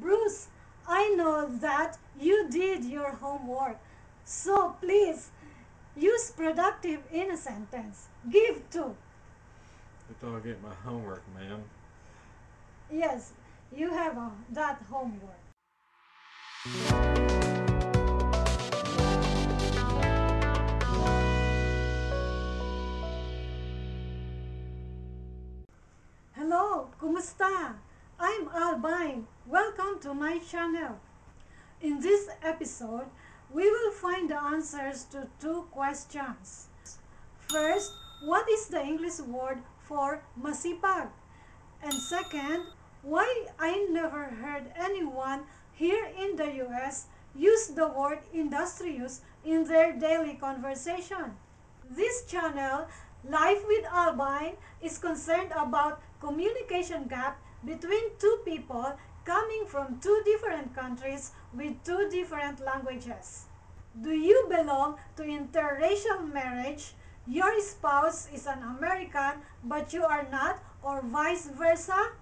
Bruce, I know that you did your homework. So please use productive in a sentence. Give to. Wait till I get my homework, ma'am. Yes, you have uh, that homework. Hello, kumusta? I'm Albine. Welcome to my channel. In this episode, we will find the answers to two questions. First, what is the English word for masipag? And second, why I never heard anyone here in the US use the word industrious in their daily conversation. This channel, Life with Albine, is concerned about communication gap between two people coming from two different countries with two different languages. Do you belong to interracial marriage? Your spouse is an American but you are not or vice versa?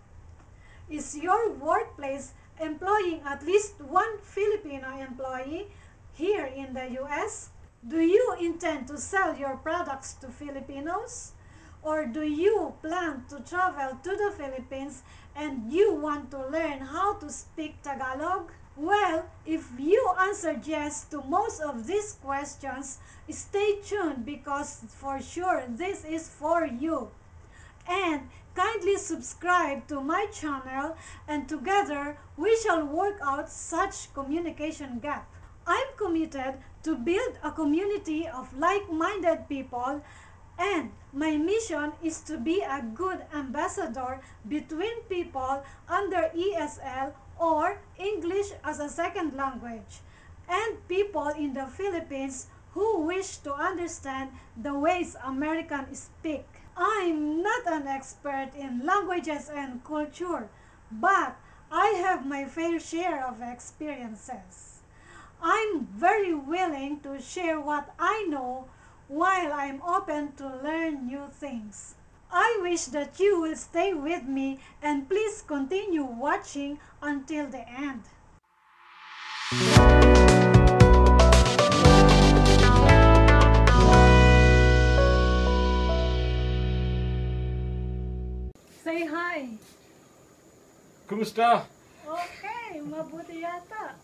Is your workplace employing at least one Filipino employee here in the US? Do you intend to sell your products to Filipinos? Or do you plan to travel to the Philippines and you want to learn how to speak Tagalog? Well, if you answered yes to most of these questions, stay tuned because for sure this is for you. And kindly subscribe to my channel and together we shall work out such communication gap. I'm committed to build a community of like-minded people and my mission is to be a good ambassador between people under ESL or English as a second language and people in the Philippines who wish to understand the ways Americans speak. I'm not an expert in languages and culture, but I have my fair share of experiences. I'm very willing to share what I know while I'm open to learn new things. I wish that you will stay with me and please continue watching until the end. Say hi. Kumusta? Okay, mabuti yata.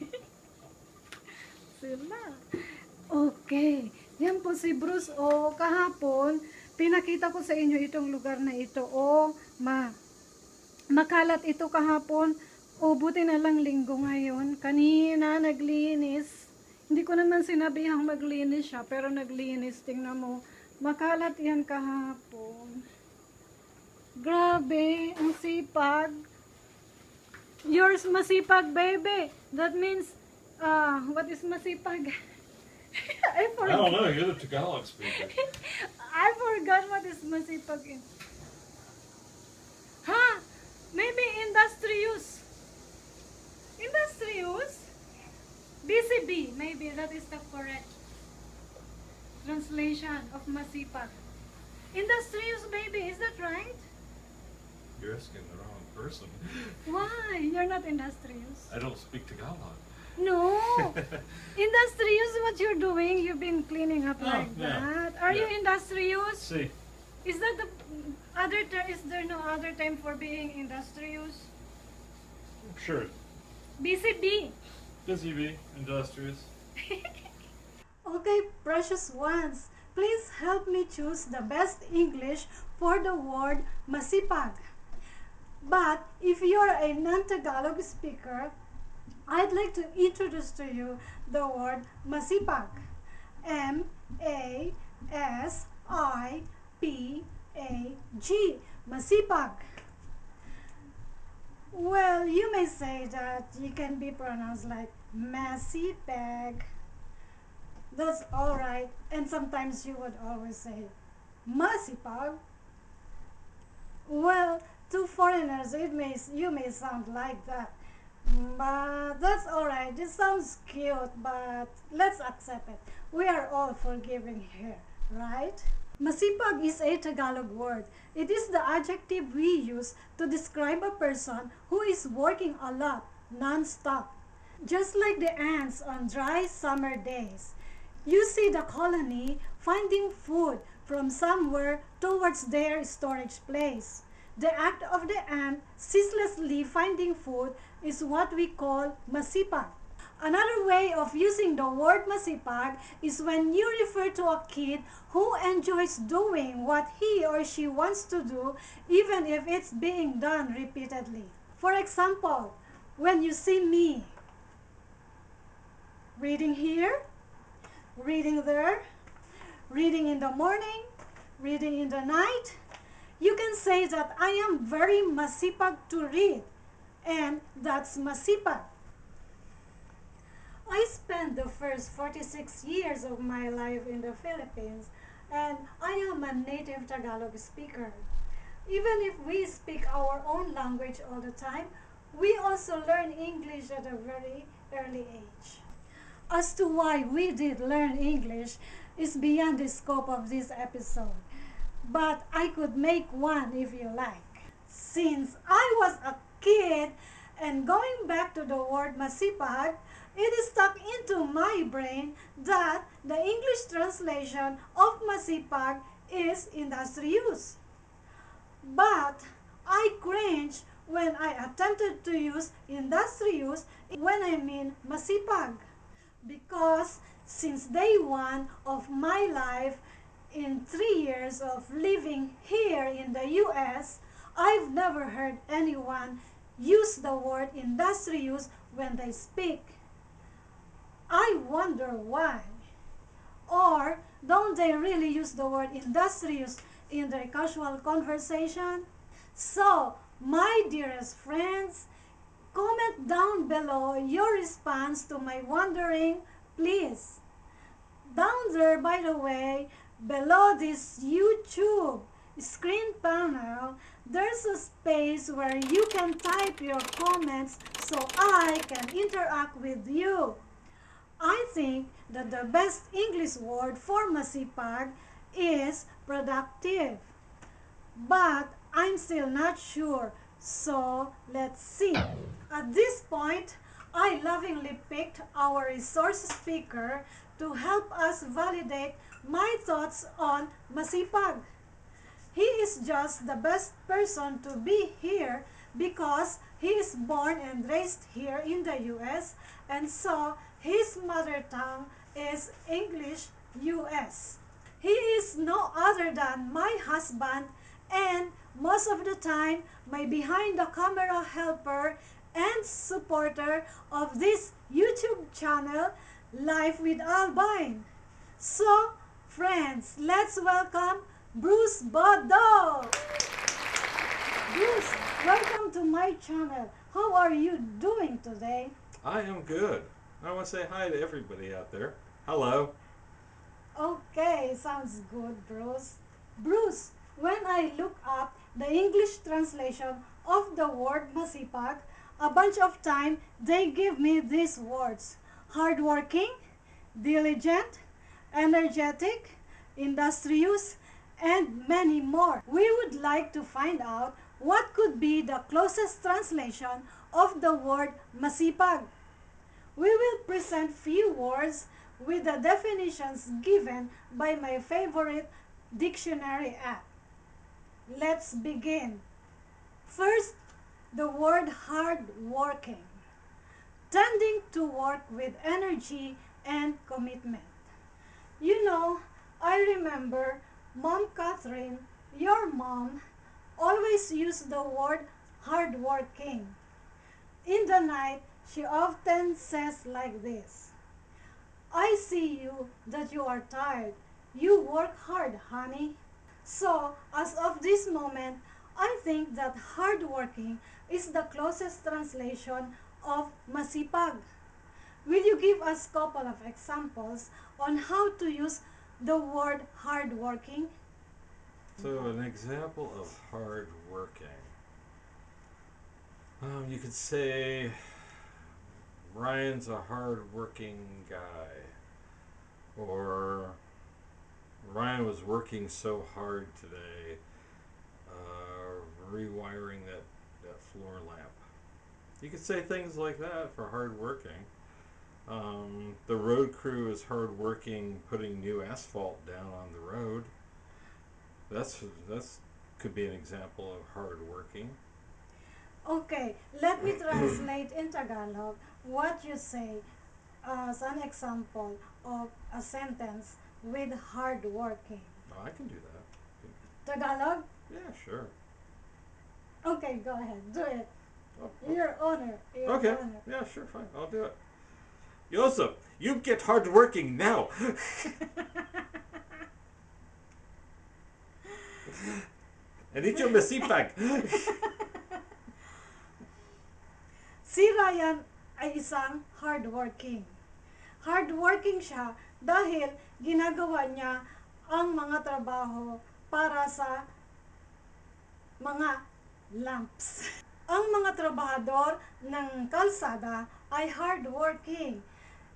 Sila. Okay. Yan po si Bruce. O, kahapon, pinakita ko sa inyo itong lugar na ito. O, ma, makalat ito kahapon. O, buti na lang linggo ngayon. Kanina, naglinis. Hindi ko naman sinabihang maglinis siya, pero naglinis. Tingnan mo. Makalat yan kahapon. Grabe, ang sipag. Yours masipag, baby. That means, uh, what is masipag? I I don't know. You're the Tagalog speaker. I forgot what is masipag in. Huh? Maybe industrious. Industrious? BCB, maybe that is the correct translation of masipag. Industrious, baby, is that right? You're asking the wrong person. Why? You're not industrious. I don't speak Tagalog. No. Oh, industrious, what you're doing? You've been cleaning up Oh, like yeah. that. Are you Yeah. industrious? See, Is that the other term? Is there no other term for being industrious? sure. BCB. Busy bee, industrious. Okay, precious ones, please help me choose the best English for the word masipag. But if you're a non-Tagalog speaker, I'd like to introduce to you the word masipag. M A S I P A G. Masipag. Well, you may say that it can be pronounced like messy bag. That's alright. And sometimes you would always say masipag. Well, to foreigners, it may you may sound like that, but that's alright. This sounds cute, but let's accept it. We are all forgiving here, right? Masipag is a Tagalog word. It is the adjective we use to describe a person who is working a lot non-stop. Just like the ants on dry summer days, you see the colony finding food from somewhere towards their storage place. The act of the ant ceaselessly finding food is what we call masipag. Another way of using the word masipag is when you refer to a kid who enjoys doing what he or she wants to do even if it's being done repeatedly. For example, when you see me reading here, reading there, reading in the morning, reading in the night, you can say that I am very masipag to read and that's Masipa. I spent the first 46 years of my life in the Philippines and I am a native Tagalog speaker. Even if we speak our own language all the time, we also learn English at a very early age. As to why we did learn English is beyond the scope of this episode, but I could make one if you like. Since I was a kid and going back to the word masipag, it is stuck into my brain that the English translation of masipag is industrious. But I cringe when I attempted to use industrious when I mean masipag. Because since day one of my life in three years of living here in the US, I've never heard anyone use the word industrious when they speak. I wonder why. Or don't they really use the word industrious in their casual conversation? So, my dearest friends, comment down below your response to my wondering, please. Down there, by the way, below this YouTube screen panel, there's a space where you can type your comments so I can interact with you. I think that the best English word for masipag is productive. But I'm still not sure, so let's see. At this point, I lovingly picked our resource speaker to help us validate my thoughts on masipag. He is just the best person to be here because he is born and raised here in the US and so his mother tongue is English US. He is no other than my husband and most of the time my behind the camera helper and supporter of this YouTube channel Life with Albine. So, friends, let's welcome Bruce Bodo. Bruce, welcome to my channel. How are you doing today? I am good. I want to say hi to everybody out there. Hello. Okay, sounds good, Bruce. Bruce, when I look up the English translation of the word masipag, a bunch of time they give me these words. Hardworking, diligent, energetic, industrious, and many more. We would like to find out what could be the closest translation of the word masipag. We will present few words with the definitions given by my favorite dictionary app. Let's begin. First, the word hard working. Tending to work with energy and commitment. You know, I remember Mom Catherine, your mom, always used the word hard working. In the night, she often says like this I see you that you are tired. You work hard, honey. So, as of this moment, I think that hardworking is the closest translation of masipag. Will you give us a couple of examples on how to use the word hardworking? So, an example of hard working. Um, you could say Ryan's a hard-working guy, or Ryan was working so hard today, uh, rewiring that that floor lamp. You could say things like that for hardworking. Um, the road crew is hardworking putting new asphalt down on the road. That's that's could be an example of hardworking. Okay, let me translate in Tagalog what you say as an example of a sentence with hardworking. Oh, I can do that. Tagalog? Yeah, sure. Okay, go ahead, do it. Oh, oh, Your honor. Your okay. honor. Yeah, sure, fine. I'll do it. Joseph, you get hardworking now. And it's your masipag. Si Ryan ay isang hardworking. Hardworking siya dahil ginagawa niya ang mga trabaho para sa mga lamps. ang mga trabahador ng kalsada ay hardworking.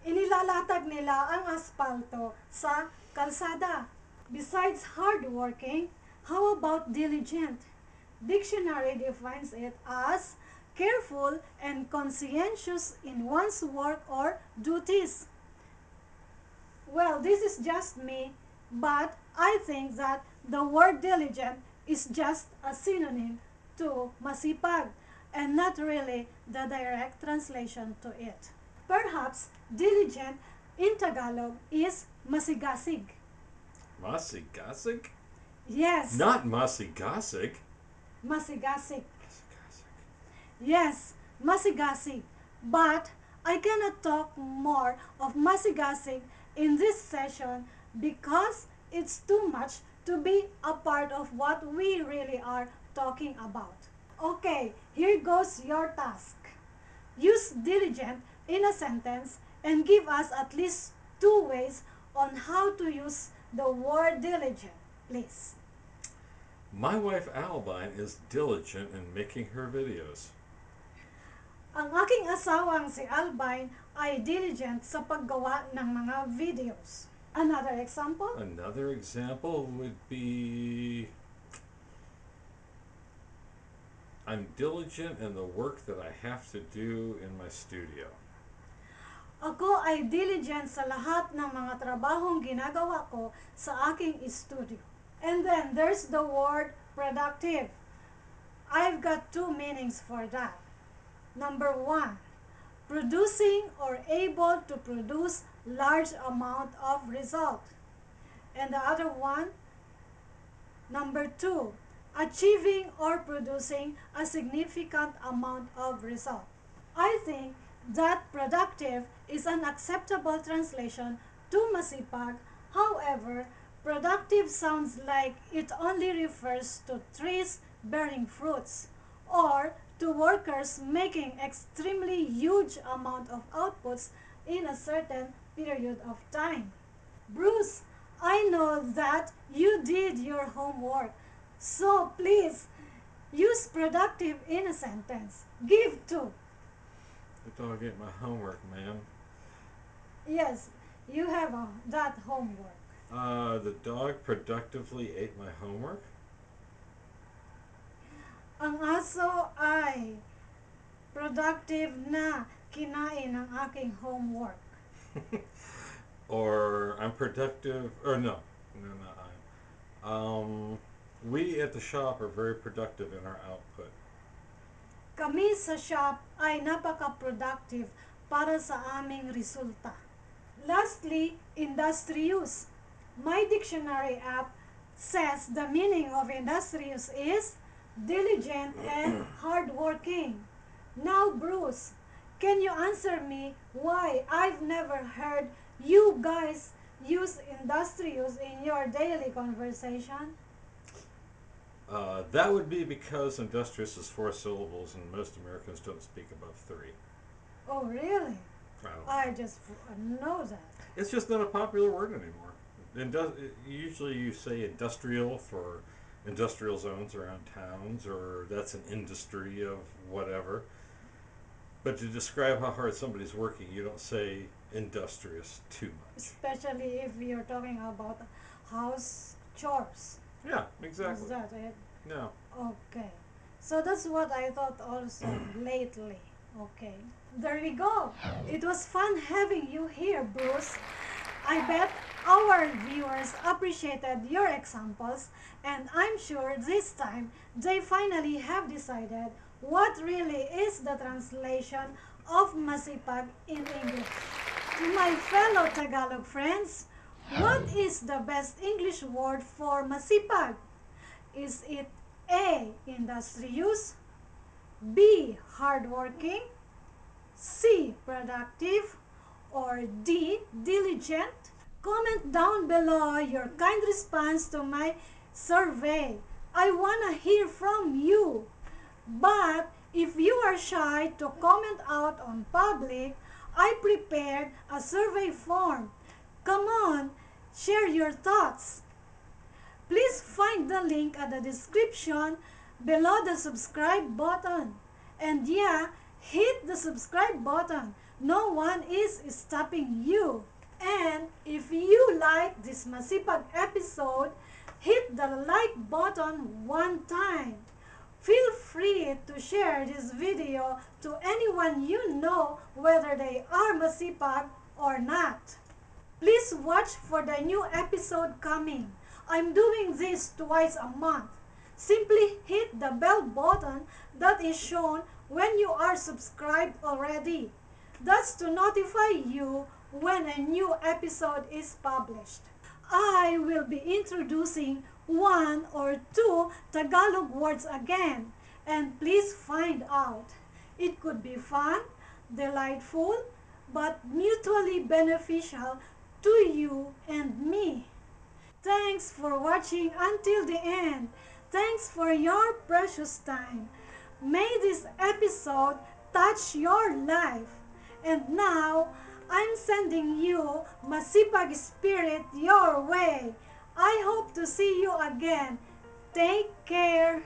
Inilalatag nila ang asfalto sa kalsada. Besides hardworking, how about diligent? Dictionary defines it as careful and conscientious in one's work or duties. Well, this is just me, but I think that the word diligent is just a synonym to masipag and not really the direct translation to it. Perhaps diligent in Tagalog is masigasig. Masigasig? Yes, Not masigasig. masigasig. Masigasig. Yes, masigasig. But I cannot talk more of masigasig in this session because it's too much to be a part of what we really are talking about. Okay, here goes your task. Use diligent in a sentence and give us at least two ways on how to use the word diligent, please. My wife Albine is diligent in making her videos. Ang aking asawang si Albine ay diligent sa paggawa ng mga videos. Another example? Another example would be I'm diligent in the work that I have to do in my studio. Ako ay diligent sa lahat ng mga trabahong ginagawa ko sa aking studio. And then there's the word productive. I've got two meanings for that. Number one, producing or able to produce large amount of result. And the other one, number two, achieving or producing a significant amount of result. I think that productive is an acceptable translation to masipag. However, productive sounds like it only refers to trees bearing fruits or to workers making extremely huge amount of outputs in a certain period of time. Bruce, I know that you did your homework. So please use productive in a sentence. Give two. The dog ate my homework, ma'am. Yes, you have uh, that homework. Uh, the dog productively ate my homework. Ang aso ay productive na kinain ang aking homework. or I'm productive, or no, no, not I. Um, we at the shop are very productive in our output. Kami sa shop ay napaka-productive para sa aming resulta. Lastly, industrious. My dictionary app says the meaning of industrious is diligent and hardworking. Now, Bruce, can you answer me why I've never heard you guys use industrious in your daily conversation? Uh, that would be because industrious is four syllables and most Americans don't speak above three. Oh, really? I. I just know that. It's just not a popular word anymore. Indu- usually you say industrial for industrial zones around towns, or that's an industry of whatever. But to describe how hard somebody's working, you don't say industrious too much. Especially if you're talking about house chores. Yeah, Is exactly. that it? No. Okay. So that's what I thought also lately. Okay, there we go. It was fun having you here, Bruce. I bet our viewers appreciated your examples, and I'm sure this time they finally have decided what really is the translation of masipag in English. To my fellow Tagalog friends, what is the best English word for masipag? Is it A. Industrious, B. Hardworking, C. Productive, or D. Diligent? Comment down below your kind response to my survey. I wanna hear from you. But if you are shy to comment out on public, I prepared a survey form. Come on, share your thoughts. Please find the link at the description below the subscribe button. And yeah, hit the subscribe button. No one is stopping you. And if you like this Masipag episode, hit the like button one time. Feel free to share this video to anyone you know whether they are Masipag or not. Please watch for the new episode coming. I'm doing this twice a month. Simply hit the bell button that is shown when you are subscribed already. That's to notify you when a new episode is published. I will be introducing one or two Tagalog words again and please find out. It could be fun, delightful, but mutually beneficial to you and me. Thanks for watching until the end. Thanks for your precious time. May this episode touch your life. And now, I'm sending you Masipag Spirit your way. I hope to see you again. Take care.